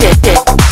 Yeah. yeah.